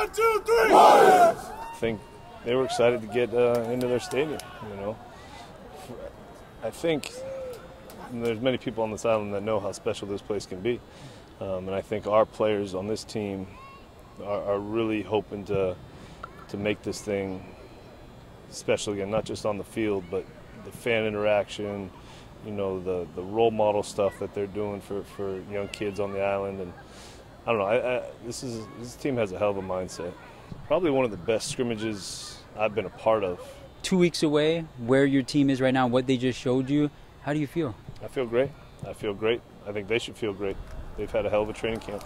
One, two, three. I think they were excited to get uh, into their stadium. You know, I think there's many people on this island that know how special this place can be, um, and I think our players on this team are, are really hoping to to make this thing special again, not just on the field, but the fan interaction, you know, the, the role model stuff that they're doing for, for young kids on the island. And I don't know, I, I, this, is, this team has a hell of a mindset. Probably one of the best scrimmages I've been a part of. Two weeks away, where your team is right now, what they just showed you, how do you feel? I feel great. I feel great. I think they should feel great. They've had a hell of a training camp.